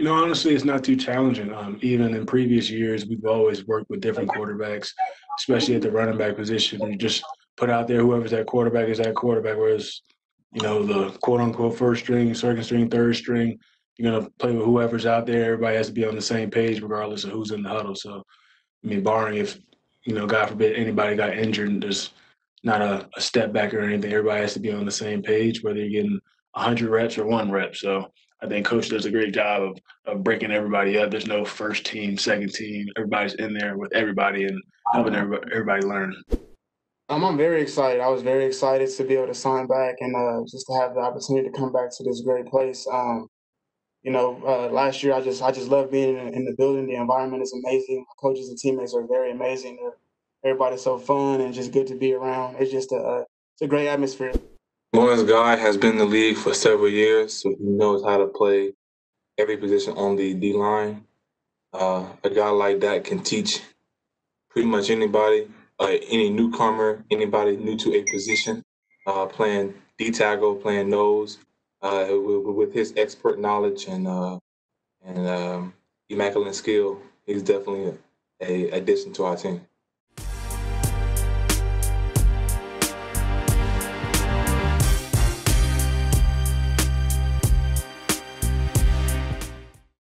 You know, honestly, it's not too challenging. Um, even in previous years, we've always worked with different quarterbacks, especially at the running back position. You just put out there whoever's that quarterback is that quarterback. Whereas, you know, the quote unquote first string, second string, third string, you're gonna play with whoever's out there. Everybody has to be on the same page, regardless of who's in the huddle. So, I mean, barring if you know, God forbid, anybody got injured, and there's not a, a step back or anything. Everybody has to be on the same page, whether you're getting 100 reps or one rep. So I think coach does a great job of, of breaking everybody up. There's no first team, second team. Everybody's in there with everybody and helping everybody, everybody learn. Um, I'm very excited. I was very excited to be able to sign back and uh, just to have the opportunity to come back to this great place. Um, you know, uh, last year I just I just love being in, in, the building. The environment is amazing. My coaches and teammates are very amazing. Everybody's so fun and just good to be around. It's just a it's a great atmosphere. Lawrence Guy has been in the league for several years, so he knows how to play every position on the D line. Uh, a guy like that can teach pretty much anybody, uh, any newcomer, anybody new to a position, uh, playing D tackle, playing nose, uh, with, with, his expert knowledge and uh, and um, immaculate skill. He's definitely a, a addition to our team.